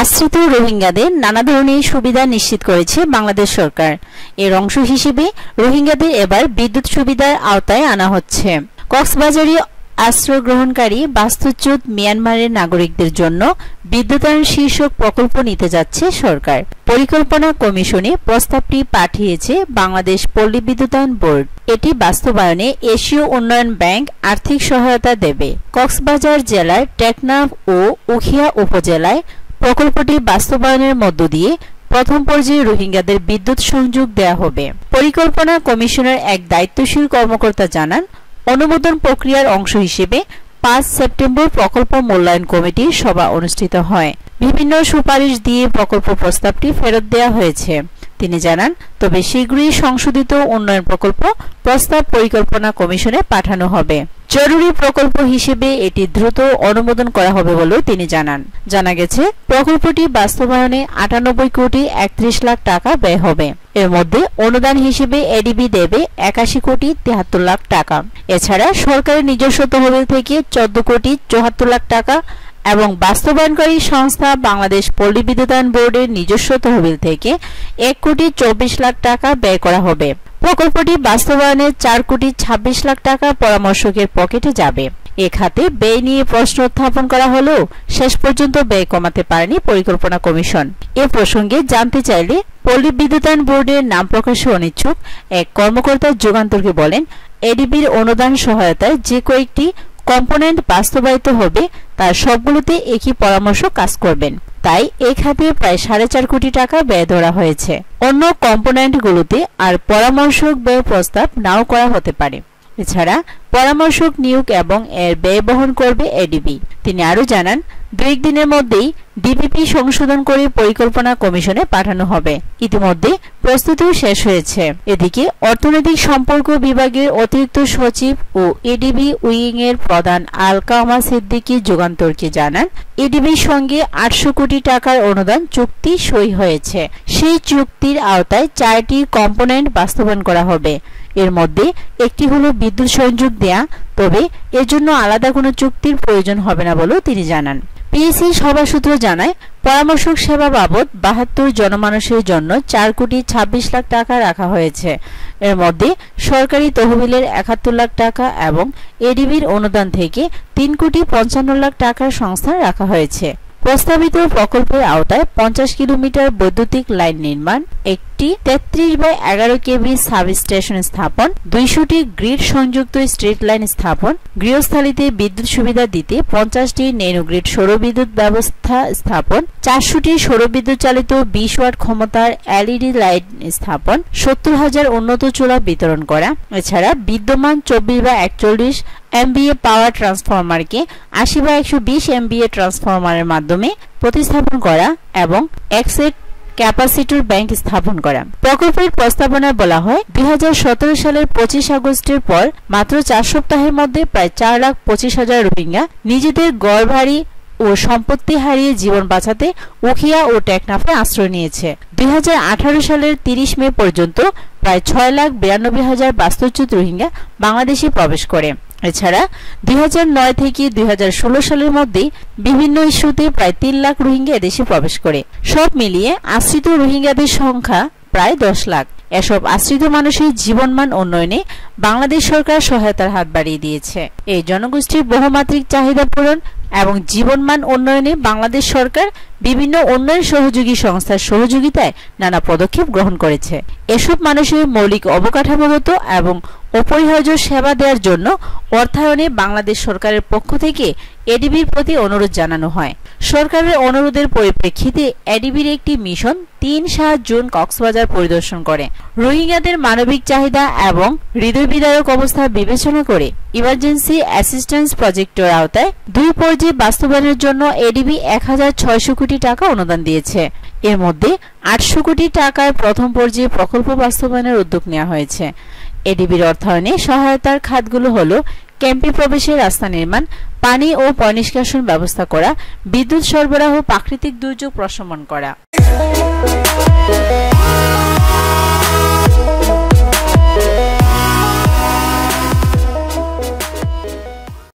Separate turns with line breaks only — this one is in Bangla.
আশ্রিত রোহিঙ্গাদের নানা ধরনের সুবিধা নিশ্চিত করেছে বাংলাদেশ সরকার। এর অংশ হিসেবে রোহিঙ্গাদের এবার বিদ্যুৎ সুবিধার আওতায় আনা হচ্ছে। কক্সবাজারে আশ্রয় গ্রহণকারী বাস্তুচ্যুত মিয়ানমারের নাগরিকদের জন্য বিদ্যুতায়ন শীর্ষক প্রকল্প নিতে যাচ্ছে সরকার। পরিকল্পনা কমিশনে প্রস্তাবটি পাঠিয়েছে বাংলাদেশ পল্লী বিদ্যুতায়ন বোর্ড। এটি বাস্তবায়নে এশীয় উন্নয়ন ব্যাংক আর্থিক সহায়তা দেবে। কক্সবাজার জেলার টেকনাফ ও উখিয়া উপজেলায় প্রকল্পটি বাস্তবায়নের মধ্য দিয়ে প্রথম পর্যায়ে রোহিঙ্গাদের বিদ্যুৎ সংযোগ দেয়া হবে। পরিকল্পনা কমিশনের এক দায়িত্বশীল কর্মকর্তা জানান, অনুমোদন প্রক্রিয়ার অংশ হিসেবে পাঁচ সেপ্টেম্বর প্রকল্প মূল্যায়ন কমিটির সভা অনুষ্ঠিত হয়। বিভিন্ন সুপারিশ দিয়ে প্রকল্প প্রস্তাবটি ফেরত দেওয়া হয়েছে। তিনি জানান, তবে শীঘ্রই সংশোধিত উন্নয়ন প্রকল্প প্রস্তাব পরিকল্পনা কমিশনে পাঠানো হবে। জরুরি প্রকল্প হিসেবে এটি দ্রুত অনুমোদন করা হবে বলেও তিনি জানান। জানা গেছে, প্রকল্পটি বাস্তবায়নে আটানব্বই কোটি একত্রিশ লাখ টাকা ব্যয় হবে। এর মধ্যে অনুদান হিসেবে এডিবি দেবে একাশি কোটি তিয়াত্তর লাখ টাকা। এছাড়া সরকারের নিজস্ব তহবিল থেকে চোদ্দ কোটি চুয়াত্তর লাখ টাকা এবং বাস্তবায়নকারী সংস্থা বাংলাদেশ পল্লী বিদ্যুতায়ন বোর্ডের নিজস্ব তহবিল থেকে এক কোটি চব্বিশ লাখ টাকা ব্যয় করা হবে। প্রকল্পটি বাস্তবায়নে চার কোটি ছাব্বিশ লাখ টাকা পরামর্শকের পকেটে যাবে। এ খাতে ব্যয় নিয়ে প্রশ্ন উত্থাপন করা হলেও শেষ পর্যন্ত ব্যয় কমাতে পারেনি পরিকল্পনা কমিশন। এ প্রসঙ্গে জানতে চাইলে পল্লী বিদ্যুতায়ন বোর্ডের নাম প্রকাশে অনিচ্ছুক এক কর্মকর্তা যুগান্তরকে বলেন, এডিবির অনুদান সহায়তায় যে কয়েকটি কম্পোনেন্ট বাস্তবায়িত হবে, তার সবগুলোতে একই পরামর্শ কাজ করবেন। তাই এই খাতে প্রায় সাড়ে চার কোটি টাকা ব্যয় ধরা হয়েছে। অন্য কম্পোনেন্টগুলোতে আর পরামর্শক ব্যয় প্রস্তাব নাও করা হতে পারে। এছাড়া পরামর্শক নিয়োগ এবং এর ব্যয় বহন করবে এডিবি তিনি আরও জানান দুই দিনের মধ্যেই ডিপিপি সংশোধন করে পরিকল্পনা কমিশনে পাঠানো হবে। ইতিমধ্যে প্রস্তুতিও শেষ হয়েছে। এদিকে অর্থনৈতিক সম্পর্ক বিভাগের অতিরিক্ত সচিব ও এডিবি উইং এর প্রধান আলকামা সিদ্দিকী যুগান্তরকে জানান এডিবির সঙ্গে আটশো কোটি টাকার অনুদান চুক্তি সই হয়েছে। সেই চুক্তির আওতায় চারটি কম্পোনেন্ট বাস্তবায়ন করা হবে। এর মধ্যে একটি হলো বিদ্যুৎ সংযোগ দেয়া, তবে এর জন্য আলাদা কোনো চুক্তির প্রয়োজন হবে না বলেও তিনি জানান। পিএসসি সভা সূত্র জানায়, পরামর্শক সেবা বাবদ বাহাত্তর জনমানুষের জন্য চার কোটি ছাব্বিশ লাখ টাকা রাখা হয়েছে। এর মধ্যে সরকারি তহবিলের একাত্তর লাখ টাকা এবং এডিবির অনুদান থেকে তিন কোটি পঞ্চান্ন লাখ টাকার সংস্থান রাখা হয়েছে। প্রস্তাবিত প্রকল্পের আওতায় পঞ্চাশ কিলোমিটার বৈদ্যুতিক লাইন নির্মাণ একটি তেত্রিশ বাই এগারো কেবি সাব স্টেশন স্থাপন, দুইশোটি গ্রিড সংযুক্ত স্ট্রিট লাইন স্থাপন, গৃহস্থালিতে বিদ্যুৎ সুবিধা দিতে পঞ্চাশটি নেনোগ্রিড সৌরবিদ্যুৎ ব্যবস্থা স্থাপন, চারশোটি সৌরবিদ্যুৎ চালিত বিশ ওয়াট ক্ষমতার এলইডি লাইট স্থাপন, সত্তর হাজার উন্নত চুলা বিতরণ করা। এছাড়া বিদ্যমান চব্বিশ বা একচল্লিশ এমবিএ পাওয়ার ট্রান্সফরমারকে আশি বা একশো বিশ এমবিএ ট্রান্সফরমারের মাধ্যমে প্রতিস্থাপন করা এবং একসেট ক্যাপাসিটর ব্যাংক স্থাপন করা। প্রকল্পের প্রস্তাবনায় বলা হয়, দুই হাজার সতেরো সালের পঁচিশ আগস্টের পর মাত্র চার সপ্তাহের মধ্যে প্রায় চার লাখ পঁচিশ হাজার রোহিঙ্গা নিজেদের গড় ভারী ও সম্পত্তি হারিয়ে জীবন বাঁচাতে উখিয়া ও টেকনাফে আশ্রয় নিয়েছে। দুই হাজার আঠারো সালের তিরিশ মে পর্যন্ত প্রায় ছয় লাখ বিরানব্বই হাজার বাস্তুচ্যুত রোহিঙ্গা বাংলাদেশে প্রবেশ করে। এছাড়া দু হাজার নয় থেকে দুই সালের মধ্যে বিভিন্ন ইস্যুতে প্রায় তিন লাখ রোহিঙ্গা এদেশে প্রবেশ করে। সব মিলিয়ে আশ্রিত রোহিঙ্গাদের সংখ্যা প্রায় দশ লাখ। এসব আশ্রিত মানুষের জীবনমান উন্নয়নে বাংলাদেশ সরকার সহায়তার হাত বাড়িয়ে দিয়েছে। এই জনগোষ্ঠীর বহুমাত্রিক চাহিদা পূরণ এবং জীবনমান উন্নয়নে বাংলাদেশ সরকার বিভিন্ন উন্নয়ন সহযোগী সংস্থার সহযোগিতায় নানা পদক্ষেপ গ্রহণ করেছে। এসব মানুষের মৌলিক অবকাঠামোগত এবং অপরিহার্য সেবা দেওয়ার জন্য অর্থায়নে বাংলাদেশ সরকারের পক্ষ থেকে এডিবির প্রতি অনুরোধ জানানো হয়। সরকারের অনুরোধের পরিপ্রেক্ষিতে এডিবির একটি মিশন তিন সাত জুন কক্সবাজার পরিদর্শন করে। রোহিঙ্গাদের মানবিক চাহিদা এবং হৃদয় বিদারক অবস্থা বিবেচনা করে ইমার্জেন্সি অ্যাসিস্ট্যান্স প্রজেক্টের আওতায় দুই পর্যায়ে বাস্তবায়নের জন্য এডিবি এক হাজার ছয়শো কোটি টাকা অনুদান দিয়েছে। এর মধ্যে আটশো কোটি টাকায় প্রথম পর্যায়ে প্রকল্প বাস্তবায়নের উদ্যোগ নেওয়া হয়েছে। এডিবির অর্থায়নে সহায়তার খাতগুলো হল, ক্যাম্পে প্রবেশের রাস্তা নির্মাণ, পানি ও পয়নিষ্কাশন ব্যবস্থা করা, বিদ্যুৎ সরবরাহ, প্রাকৃতিক দুর্যোগ প্রশমন করা।